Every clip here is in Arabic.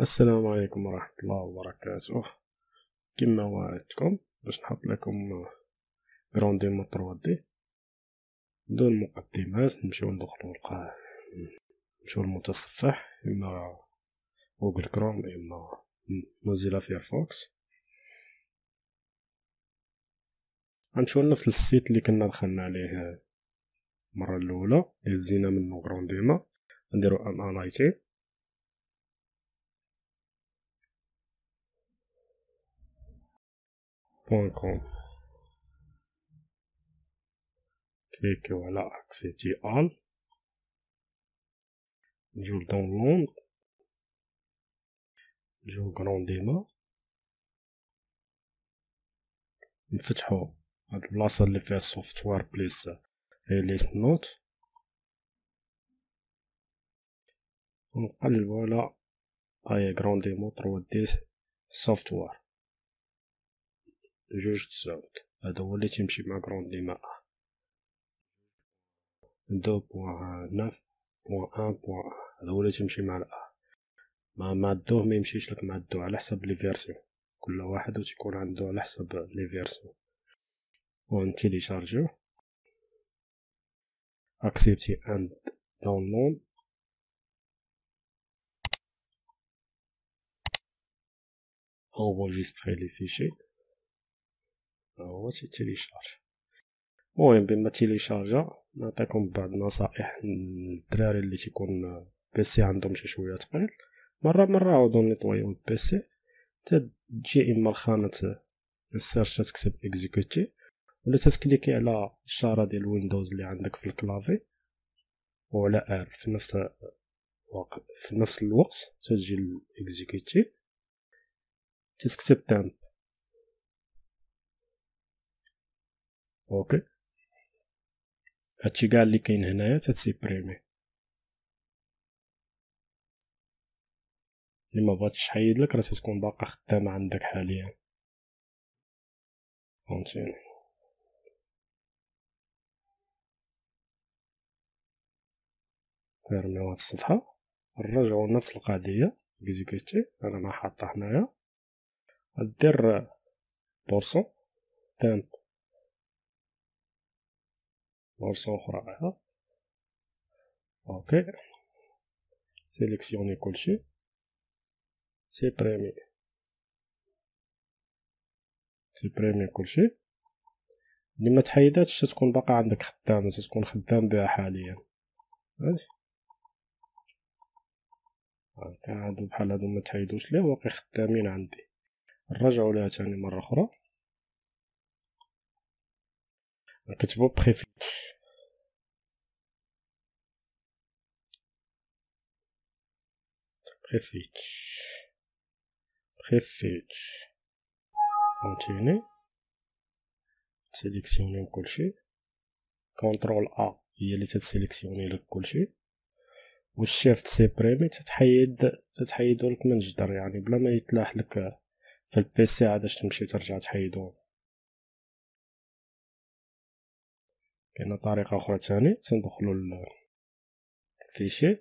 السلام عليكم ورحمة الله وبركاته. كما وعدتكم باش نحط لكم grandMA 3D بدون مقدمات نمشيو ندخلو القاع نمشيو المتصفح إما جوجل كروم إما موزيلا فيرفوكس غنمشيو لنفس ال site اللي كنا دخلنا عليه المرة الأولى اللي هزينا منو grandMA نديرو MA Lighting com كليكيو على accept all. نجيو ل download نجيو grandMA نفتحو هاد البلاصة اللي فيها software release ليست نوت ونقلبو على هاي غرون ديمو 3 دي سوفتوير جوج تسعود هذا هو اللي تيمشي مع كروند ديما دو بوان ناف بوان ان بوان هذا هو اللي تيمشي مع الأ ما مع دو ما يمشيش لك مع دو على حسب لي فيرسيون كل واحد و تيكون عنده على حسب لي فيرسيون و شارجو accept and download enregistrer les fichiers هو télécharge المهم بما تيليشارجا نعطيكم بعض النصائح للدراري اللي تيكون PC عندهم شي شوية ثقيل مره مره عاودو نيطويو ال PC تجي اما الخانه ال search تكتب exécuter ولا تتكليكي على الشاره ديال Windows اللي عندك في ال clavier وعلى R في نفس في نفس الوقت تجي ال exécuter تكتب temp OK هادشي كاع اللي كاين هنايا تت supprimer اللي ما بغاتش تحيد لك راه تكون باقا خدامه عندك حاليا فهمتيني ن fermer يو هاد الصفحة نرجعو نفس القضية exécuter أنا ما حاطه هنايا دير pourcent temp مرة أخرى OK. sélectionner كلشي supprimer supprimer كلشي اللي ما تحيداتش تكون باقا عندك خدامة تكون خدام بها حاليا. ماشي. هادو بحال هادو ما تحيدوش ليه باقي خدامين عندي. نرجعو ليها تاني مرة أخرى. نكتبو prefetch prefetch prefetch فهمتيني ت sélectionner يو كلشي. contrôle A هي اللي تت sélectionner لك كلشي. وال shift supprimer تتحيد تتحيدو لك من جدر يعني بلا ما يتلاح لك في ال PC عادش تمشي ترجع تحيدو. كاينة طريقة أخرى تاني تندخلو ال fichier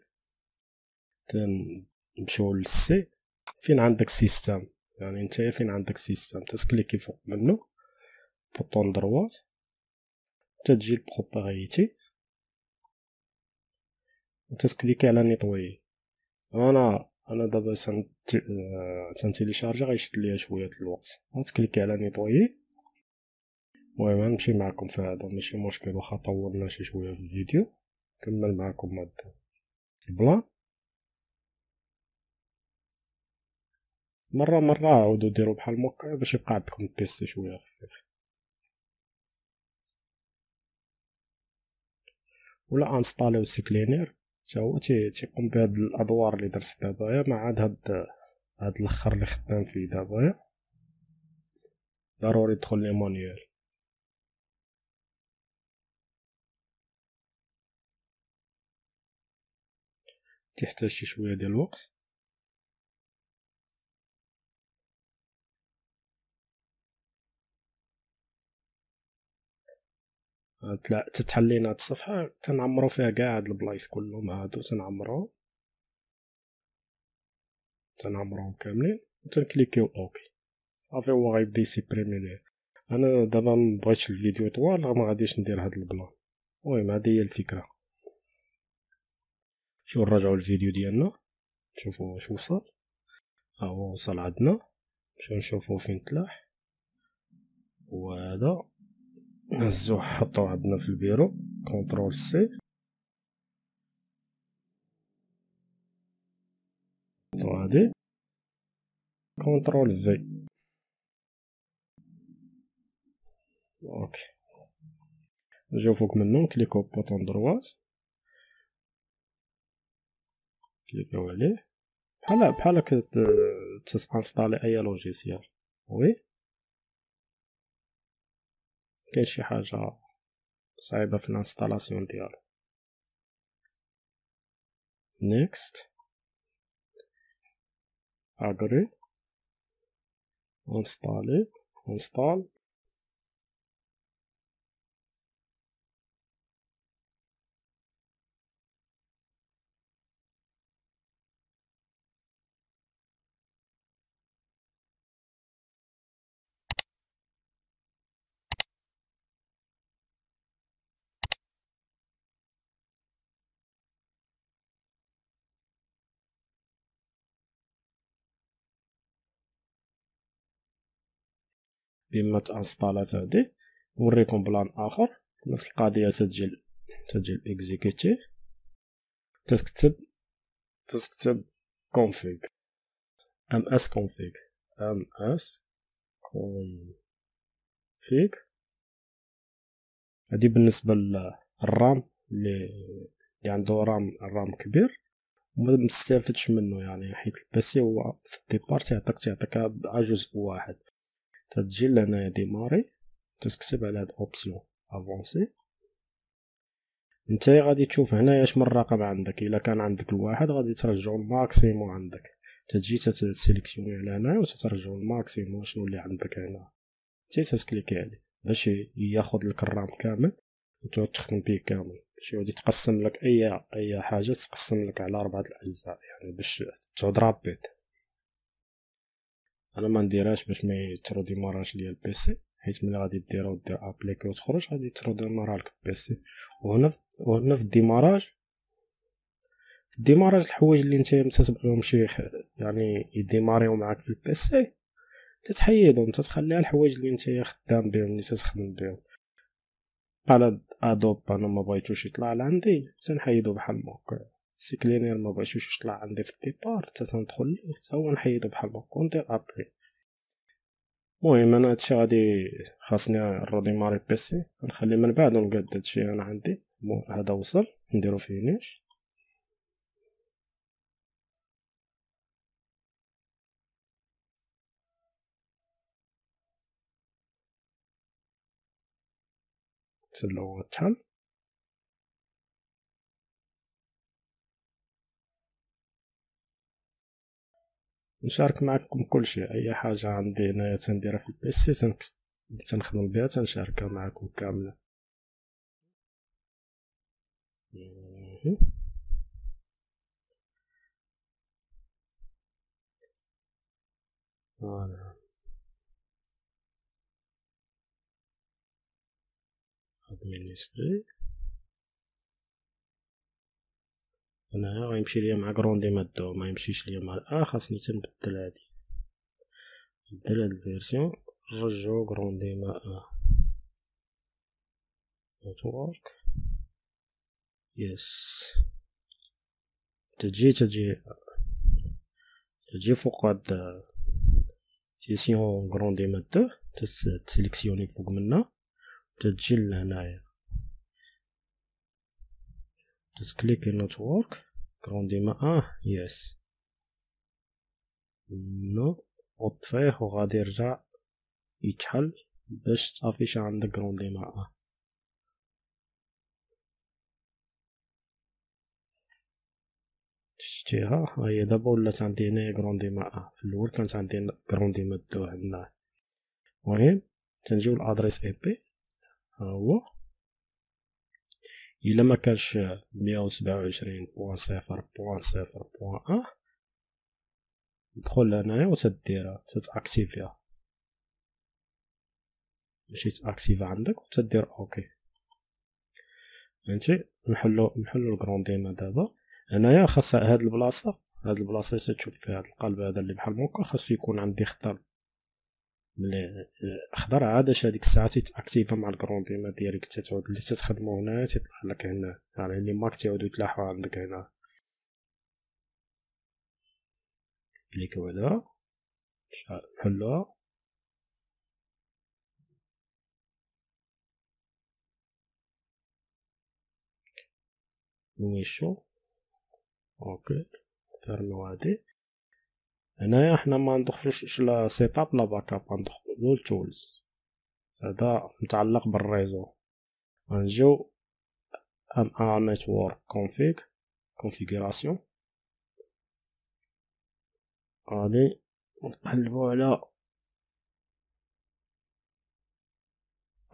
تنمشيو لل C فين عندك système يعني نتايا فين عندك système تتكليكي فوق منو bouton droite تتجي ال propriétés وتتكليكي على nettoyer أنا أنا دابا سنتيليشارجي غيشد ليا شوية الوقت. تكليكي على نيطوي المهم غنمشي معكم في هذا. ماشي مشكل واخا طولنا شي شوية في الفيديو. نكمل معكم هاد البلان مرة مرة عاودوا ديروا بحال مكا باش يبقى عندكم البيسي شوية خفيف. ولا installer يو CCleaner. حتى هو تيقوم بهاد الأدوار اللي درت دابا مع هاد هاد هاد الأخر اللي خدام فيه دابا ضروري تدخل لي manuel تحتاج شي شوية ديال الوقت. تتحلينا هاد الصفحة تنعمرو فيها كاع هاد البلايص كلهم هادو تنعمرو. تنعمرهم كاملين وتن cliquer يو OK صافي هو غيبدا ي supprimer أنا دابا مبغيتش الفيديو طوال ما ندير هاد ال plan. المهم هادي هي الفكرة. شو نرجعو الفيديو ديالنا. نشوفو واش وصل. ها هو وصل عندنا. نمشيو نشوفو فين تلاح. وهذا نهزوه حطوه عندنا في ال bureau. contrôle C. وهادي contrôle V. أوكي. نجيو فوق منو. ن cliquer و bouton droite cliquer يو عليه بحال بحال هكا ت installer أي logiciel. oui. كاين شي حاجة صعيبة في ال installation ديالو. Next agree. installer install بما ت installer ات هادي نوريكم plan آخر. نفس القضية تتجي تتجي ال exécuter تكتب تكتب config. MS config. MS config. هادي بالنسبة لل RAM اللي اللي عنده RAM ال RAM كبير. وما مستافدش منه يعني حيت ال PC هو في ال départ تيعطيك تيعطيك جزء واحد. تتجي لهنايا démarrer تكتب على هاد options avancées نتايا غادي تشوف هنايا من رقم عندك. إلا كان عندك الواحد غادي ترجعو ال maximum عندك. تجي ت sélectionner على هنايا وتترجعو ال maximum شنو اللي عندك هنا. تي ت cliquer عليه باش ياخد لك ال RAM كامل وتعود تخدم بيه كامل. باش يعود يتقسم لك اي أي حاجة تقسم لك على أربعة الأجزاء. يعني باش تعود rapide. أنا ما نديرهاش باش ما ي redémarrer ليا ال PC حيت ملي غادي ديرها ودير appliquer وتخرج غادي ي redémarrer لك ال PC وهنا وهنا في ال démarrage في ال démarrage الحوايج اللي نتا تتبغيهم شي يعني ي démarrer يو معاك في ال PC تتحيدهم تتخليها الحوايج اللي نتا خدام بهم اللي تتخدم بهم بحال Adobe أنا ما بغيتوش يطلع لعندي تنحيدو بحال هكا CCleaner ما بغيتوش يطلع عندي في ال départ حتى تندخل ليه حتى هو نحيدو بحال هكا وندير après المهم أنا هادشي غادي خاصني ال redémarrer PC نخلي من بعد ونقاد هادشي أنا عندي. هذا وصل نديرو finish تسلو تحل نشارك معكم كل شيء. أي حاجة عندي هنايا تنديرها في البيسي تنخدم بها تنشاركها معكم كاملة. فوالا. هنايا غيمشي ليا مع كروندي مادو ما يمشيش ليا مع الأ خاصني تنبدل هادي. نبدل هاد الفيرسيون نرجعو كروندي مع أ نتورك يس تجي تجي. تجي فوق هاد سيسيون كروندي مادو تسليكسيوني فوق منا تجي لهنايا. Just click in network. كرونديما آه يس نو وطفيه وغادي يرجع يتحل باش تافيش عندك كرونديما آه شتيها هي دابا ولات عندي هنايا كرونديما آه في الأول كانت عندي كرونديما دو هنا المهم تنجيو الادريس اي بي ها هو إلا ما كانش مية وسبعة وعشرين point صفر point صفر point آه تدخل هنايا وتديرها تت activer ها ماشي ت activa عندك وتدير أوكي. فهمتي؟ نحلو نحلو ال grandMA دابا. هنايا خاص هاد البلاصة هاد البلاصة اللي تشوف فيها هاد القلب هذا اللي بحال موكا خاصو يكون عندي خضر ملي خضر عاد اش هاديك الساعة تيتأكتيفا مع الكرونديما ديالك تتعود اللي تتخدمو هنا تيطلع لك هنا. يعني اللي ماك تعاودو يتلاحو عندك هنا. كليكو عليها نحلوها نويشو أوكي. fermer يو هادي. هنايا حنا ما ندخلوش لا setup لا backup ندخلو لل tools هذا متعلق بال réseau. غنجيو MA network config configuration غادي نقلبو على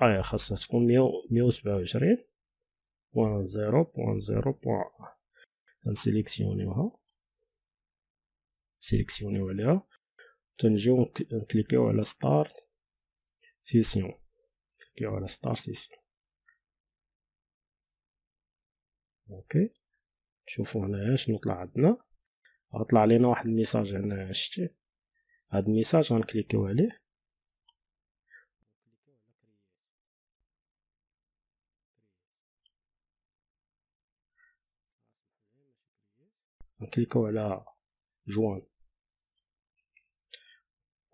ايا خاصها تكون مية وسبعة وعشرين. point zéro point zéro point تن sélectionner يوها sélectionner يو عليها. تنجيو نكليكيو على ستارت سيسيون نكليكيو على ستارت سيسيون أوكي. شوفو هنايا شنو طلع عندنا. غطلع لينا واحد ال message هنا شتي هاد ال message غن cliquer يو عليه. نكليكو على جوان.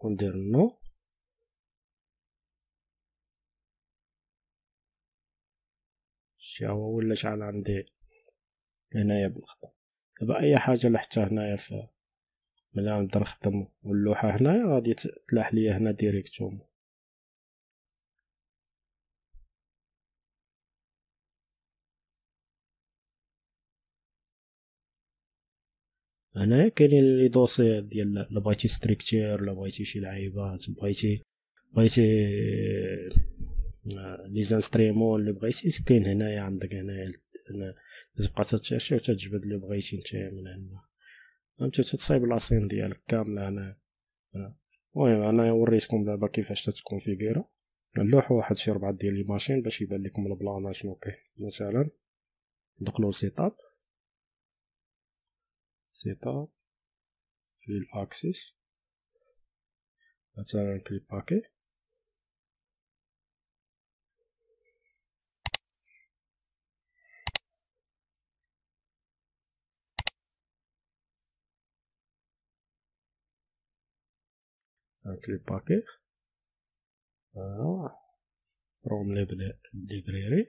وندير نو شتي هو ولا شعل عندي هنايا بالخطأ دابا أي حاجة لحتى هنايا في ملي نبدا نخدم واللوحة هنايا غادي تلاح ليا هنا ديريكتوم. هنايا كاينين les dossiers ديال لا بغيتي structure لا بغيتي شي لعيبات بغيتي بغيتي آه، les instruments اللي بغيتي كاين هنايا عندك هنايا تبقى تتشاشي وتتجبد اللي بغيتي نتايا من هنا. فهمتي؟ تتصايب la scène ديالك كاملة هنا. المهم أنا وريتكم دابا كيفاش تت configura نلوحو واحد شي ربعة ديال les machines باش يبان لكم ال plan شنو كاين. مثلا ندخلو سيتاب سيتاب في الاكسس مثلا كليب باكي كليب باكي فروم ليبريري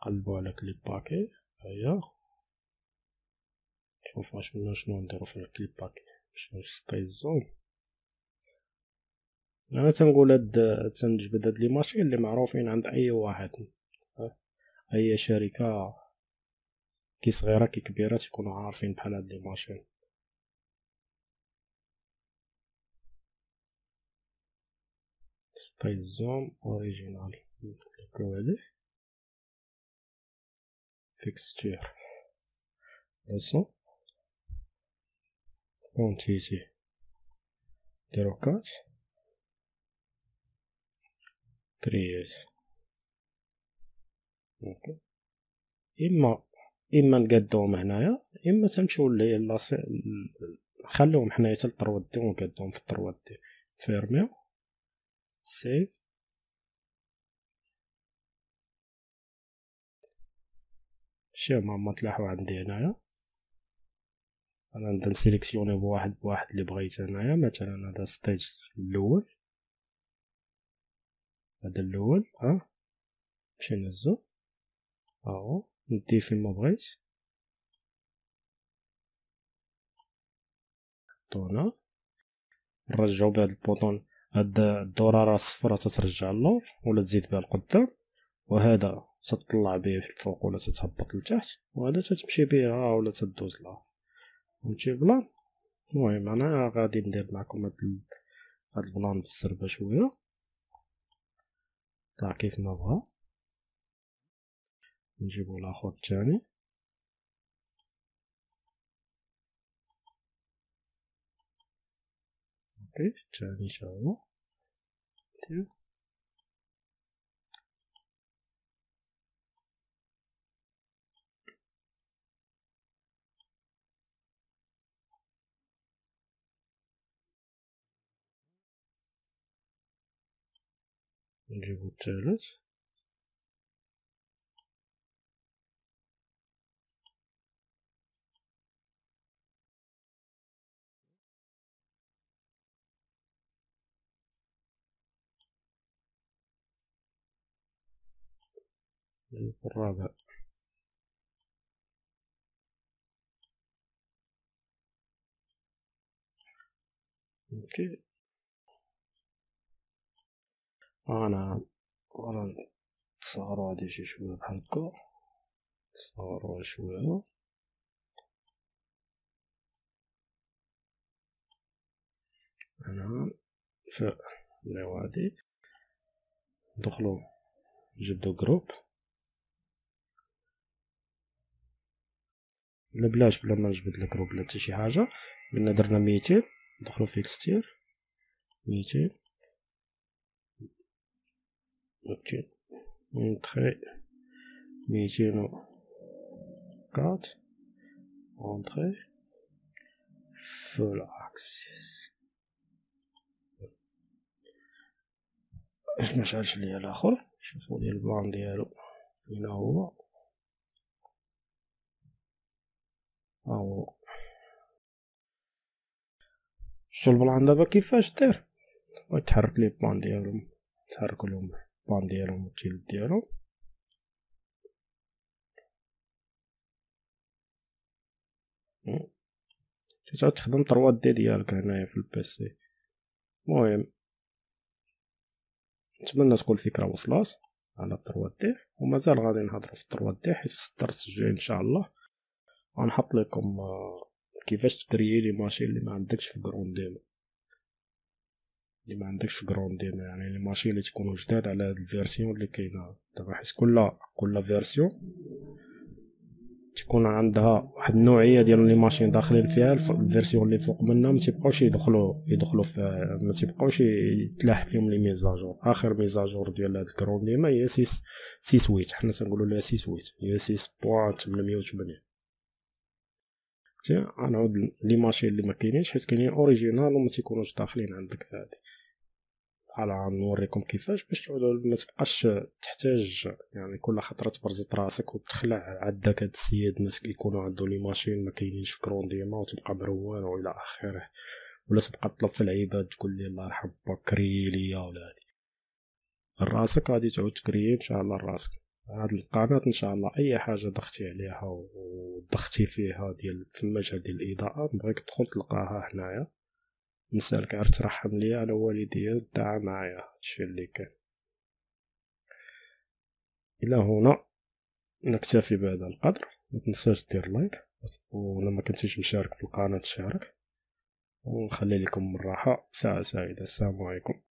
قلبو على كليب باكي هيا شوف واش منا شنو نديرو في الكليب باكي باش نسطي الزوم أنا تنقول هاد تنجبد هاد لي ماشين اللي معروفين عند اي واحد اي شركه كي صغيره كي كبيره تكونوا عارفين بحال هاد لي ماشين ستايل زوم اوريجينالي نكليكو عليه فيكستير لسون كونتيتي دروكات كرييت أوكي اما اما نقادوهم هنايا اما تمشيو لاصي خلوهم حنايا حتى لل 3D ونقادوهم في ال 3D fermer يو save شي ما تلاحو عندي هنايا أنا نبدا ن sélectionner بواحد بواحد اللي بغيت أنايا مثلا هذا stage الأول. هذا الأول ها؟ نمشي نهزو. أهو نديه فين ما بغيت. نحطو نرجعو بهاد ال bouton. هاد الدورة راه الصفرة تترجع اللور ولا تزيد بها القدام وهذا تطلع به الفوق ولا تتهبط لتحت وهذا تتمشي بها ولا تدوز لها. فهمتي ال plan المهم أنا غادي ندير معكم هاد هاد ال plan بالسربة شوية. طلع كيف ما بغا. نجيبو لاخر الثاني أوكي الثاني تا هو نجيبو الثالث الرابع أوكي أنا أنا تصغرو هادي شي شوية بحال هكا. تصغرو شوية. أنا ف نبداو هادي ندخلو نجبدو group لا بلاش بلا ما نجبد الجروب ولا حتى شي حاجة. قلنا درنا ميتين ندخلو في اكستير ميتين. ميتين و كات اونتري فول اكسيس باش مشعلش ليا الآخر شوفو لي البلان ديالو فين هو هو شو ال pan دابا كيفاش داير تحرك لي ال pan ديالهم تحرك لهم ال pan ديالهم وال tilt ديالهم تعاود تخدم 3D ديالك هنايا في ال PC المهم نتمنى تكون الفكرة وصلات على 3D ومازال غادي نهضروا في 3D حيت في الدرس الجاي ان شاء الله غنحط لكم كيفاش ت créer les machines اللي ما عندكش في grandMA اللي ما عندكش في grandMA يعني les machines اللي تكونوا جداد على هاد ال version اللي كاينة. دابا حيت كل كل version تكون عندها واحد النوعية ديال les machines داخلين فيها. ال version اللي فوق منها ما تيبقاوش يدخلوا يدخلوا في ما تيبقاوش يتلاح فيهم les mises à jour. آخر mise à jour ديال هاد ال grandMA هي 6 6 huit حنا تنقولوا لها 6 huit هي 6.880 غنعاود les machines اللي ما كاينينش حيت كاينين original وما تيكونوش داخلين عندك في هادي. بحال غنوريكم كيفاش باش تعود ما تبقاش تحتاج يعني كل خطرة تبرزط راسك وتخلع عندك هاد السيد ناس يكونوا عندو les machines ما كاينينش في grandMA وتبقى مروان وإلى آخره. ولا تبقى تطلب في العباد تقول لي الله يرحم باك ليا ولا هادي راسك غادي تعود ت créer إن شاء الله راسك. هاد القناة إن شاء الله أي حاجة ضغطي عليها وضغطي فيها ديال في المجال ديال الإضاءة نبغيك تدخل تلقاها هنايا. نسألك غير ترحم ليا على والديا ودعا معايا هادشي اللي كان إلى هنا نكتفي بهذا القدر. متنساش دير like ولا ما كنتيش مشارك في القناة تشارك. ونخلي لكم الراحة. ساعة سعيدة. السلام عليكم.